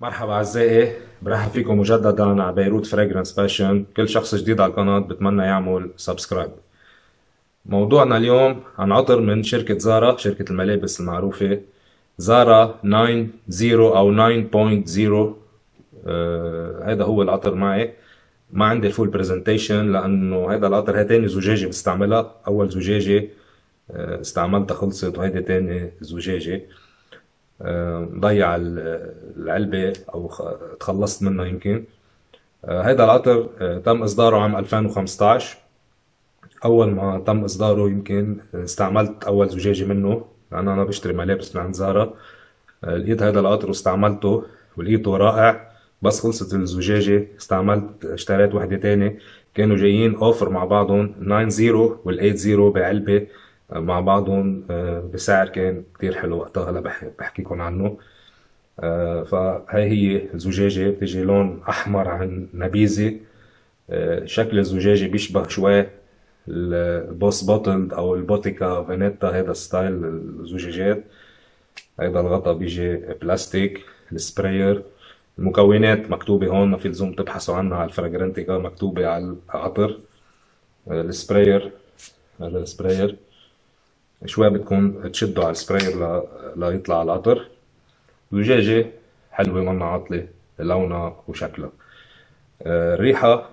مرحبا أعزائي برحب فيكم مجددا على بيروت Fragrance Passion كل شخص جديد على القناة بتمنى يعمل subscribe موضوعنا اليوم عن عطر من شركة Zara شركة الملابس المعروفة. Zara 9.0 أو 9.0 آه هو العطر معي. ما عندي ال full presentation لأنه هذا العطر هي تاني زجاجة بستعملها. أول زجاجة آه استعملتها خلصت وهيدي تاني زجاجة. ضيع العلبة أو تخلصت منها يمكن. هذا العطر تم إصداره عام 2015 أول ما تم إصداره يمكن استعملت أول زجاجة منه لأن أنا بشتري ملابس من عند زارا. لقيت هذا العطر واستعملته ولقيته رائع. بس خلصت الزجاجة استعملت اشتريت وحدة تانية. كانوا جايين أوفر مع بعضهم 9 وال 8 بعلبة. مع بعضهم آه، بسعر كان كتير حلو وقتها هلا بحكي لكم عنه. آه، فهي هي الزجاجة بتجي لون أحمر عن نبيذي آه، شكل الزجاجة بيشبه شوي ال Boss Bottled أو ال Bottega Veneta هذا style الزجاجات. هيدا الغطا بيجي بلاستيك ال sprayer المكونات مكتوبة هون ما في لزوم تبحثوا عنها على ال Fragrantica مكتوبة على العطر. ال sprayer هذا ال sprayer شوي بدكم تشدوا على ال sprayer ل... ليطلع العطر زجاجة حلوة منا عاطلة لونها وشكلها. آه، الريحة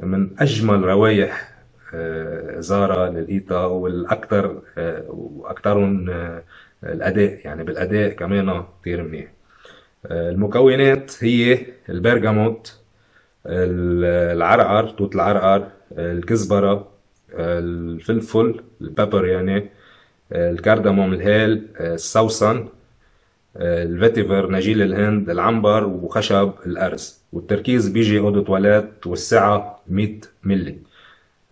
من أجمل روايح آه، Zara اللي لقيتها والأكثر آه، وأكثرهم الأداء يعني بالأداء كمان كثير منيح. المكونات هي البرغاموت العرعر توت العرعر الكزبرة الفلفل ال pepper يعني ال cardamom الهيل السوسن ال vetiver نجيل الهند العنبر وخشب الأرز. والتركيز بيجي eau de toilette والسعة 100 ملي.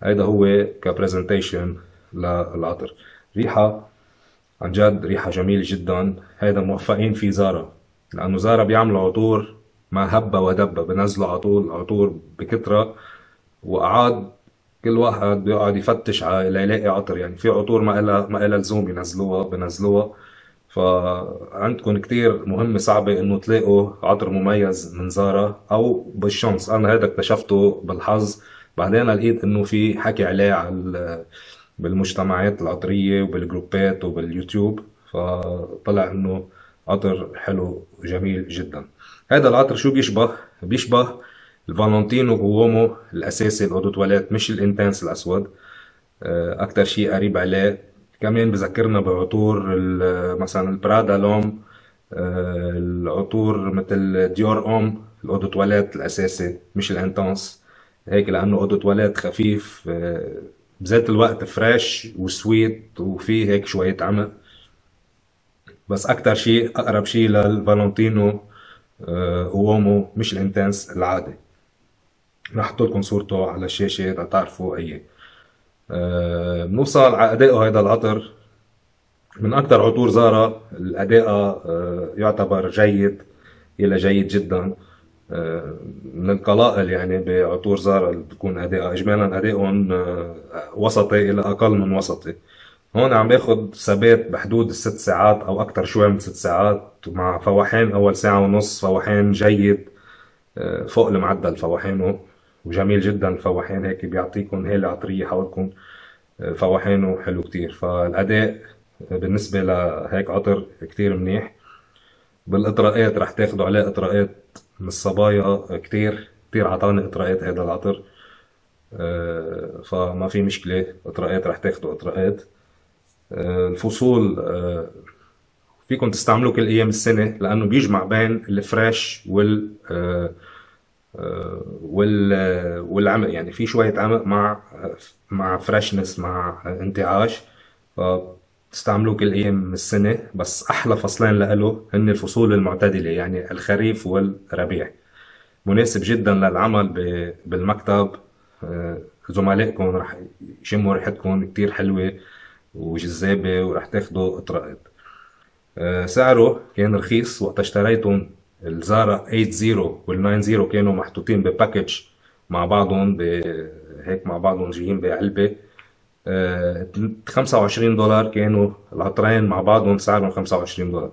هيدا هو ك presentation للعطر. ريحة عن جد ريحة جميلة جدا. هيدا موفقين فيه Zara. لأنه زارا بيعملوا عطور ما هبة ودبة بنزلوا عطور عطور بكترة وأعاد كل واحد بيقعد يفتش على ليلاقي عطر. يعني في عطور ما إلها ما إلها لزوم ينزلوها بنزلوها. فعندكم كتير مهمة صعبة إنه تلاقوا عطر مميز من زارا أو بالشانس أنا هذا اكتشفته بالحظ. بعدين لقيت إنه في حكي عليه على بالمجتمعات العطرية وبالجروبات وباليوتيوب. فطلع إنه عطر حلو وجميل جدا. هذا العطر شو بيشبه؟ بيشبه ال Valentino Uomo الاساسي ال eau de toilette مش ال intense الأسود. آه، أكتر شيء قريب عليه. كمان بذكرنا بعطور مثلا ال Prada L'Homme آه، العطور مثل Dior Homme ال eau de toilette الأساسي مش ال intense هيك لأنه eau de toilette خفيف آه، بذات الوقت fresh و sweet وفيه هيك شوية عمق. بس أكتر شيء أقرب شيء لل Valentino Uomo مش ال intense العادي رح أحط لكم صورته على الشاشه لتعرفوا اي أه بنوصل على أدائه هذا العطر. من أكثر عطور Zara الأداء أه يعتبر جيد إلى جيد جدا. أه من القلائل يعني بعطور زارا اللي بتكون أداء اجمالا أدائهم وسطي إلى أقل من وسطي. هون عم باخد ثبات بحدود الست ساعات أو أكثر شوي من ست ساعات مع فواحين أول ساعة ونص فواحين جيد فوق المعدل فواحينه وجميل جدا. الفواحين هيك بيعطيكم هيلة عطرية حولكم فواحينه حلو كتير. فالأداء بالنسبة لهيك عطر كتير منيح. بالإطراءات رح تاخدوا عليه إطراءات من الصبايا كتير. كتير عطاني إطراءات هذا العطر. آه، فما في مشكلة. إطراءات رح تاخدوا إطراءات. آه، الفصول آه، فيكم تستعملوه كل أيام السنة لأنه بيجمع بين الفريش وال والعمق يعني في شوية عمق مع مع فريشنس مع انتعاش فبتستعملوه كل أيام السنة بس أحلى فصلين له هن الفصول المعتدلة يعني الخريف والربيع. مناسب جدا للعمل بالمكتب. آه، زملائكم رح يشموا ريحتكم كتير حلوة وجذابة ورح تاخدوا اطراءات آه، سعره كان رخيص وقت اشتريتهم الزارا 80 وال 90 كانوا محطوطين بباكج مع بعضهم هيك مع بعضهم جايين بعلبة. 25 آه، دولار كانوا العطرين مع بعضهم سعرهم 25 دولار.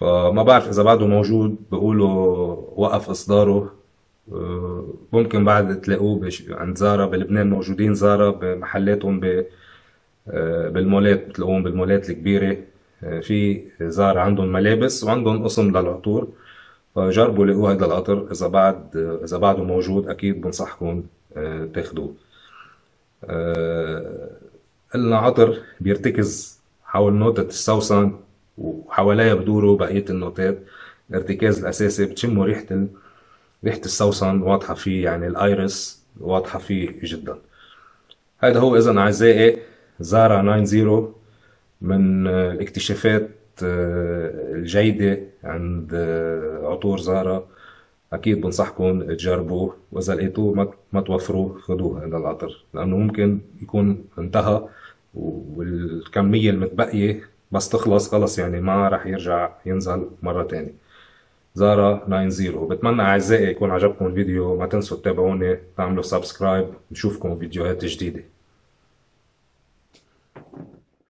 فما بعرف إذا بعده موجود بيقولوا وقف إصداره. آه، ممكن بعد تلاقوه. عند زارا بلبنان موجودين زارا بمحلاتهم ب... آه، بالمولات بتلاقوهم بالمولات الكبيرة. آه، في زارا عندهم ملابس وعندهم قسم للعطور. فجربوا لقوا هذا العطر إذا بعد إذا بعده موجود أكيد بنصحكم تاخدوه. قلنا عطر بيرتكز حول نوتة السوسن وحواليها بدوروا بقية النوتات. الارتكاز الأساسي بتشموا ريحة ال... ريحة السوسن واضحة فيه يعني الأيرس واضحة فيه جدا. هذا هو إذا أعزائي زارا 90 من الاكتشافات آه، الجيدة عند آه، عطور زارا. أكيد بنصحكم تجربوه. وإذا لقيتوه ما توفروه خذوه هذا العطر لأنه ممكن يكون انتهى والكمية المتبقية بس تخلص خلص يعني ما راح يرجع ينزل مرة تانية. زارا 90 بتمنى أعزائي يكون عجبكم الفيديو. ما تنسوا تتابعوني تعملوا سبسكرايب. نشوفكم فيديوهات جديدة.